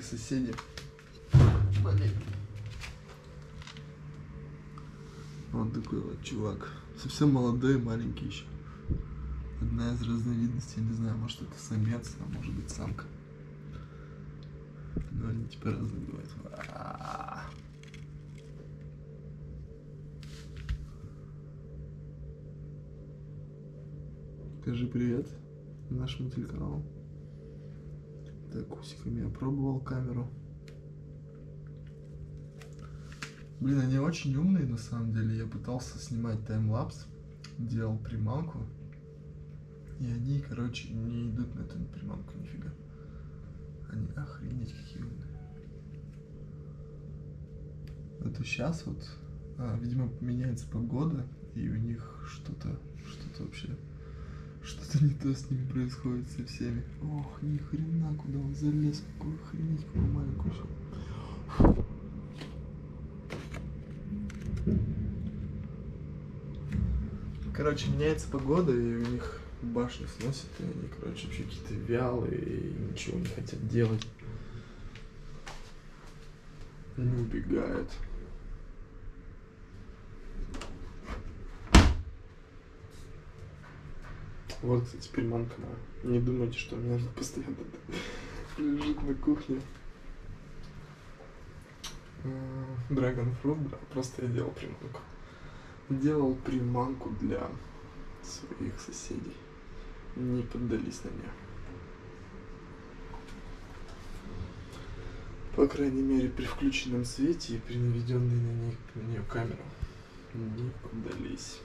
их соседи. Блин. Вот такой вот чувак. Совсем молодой, маленький еще. Одна из разновидностей, не знаю, может это самец, а может быть самка. Но они типа разные бывают. Скажи привет нашему телеканалу. Так, усиками я пробовал камеру. Блин, они очень умные на самом деле. Я пытался снимать таймлапс, делал приманку. И они, короче, не идут на эту приманку нифига. Они охренеть какие умные. Это сейчас вот, а, видимо, меняется погода, и у них что-то, что-то вообще, что-то не то с ними происходит со всеми. Ох, ни хрена, куда он залез, какую охренеть, какую маленькую ща. Короче, меняется погода, и у них башню сносит, и они, короче, вообще какие-то вялые, и ничего не хотят делать. Не убегают. Вот, кстати, приманка моя. Не думайте, что у меня постоянно лежит на кухне. М, Dragon Fruit, да, просто я делал приманку. Делал приманку для своих соседей. Не поддались на нее. По крайней мере, при включенном свете и при наведенной на, ней, на нее камеру не поддались.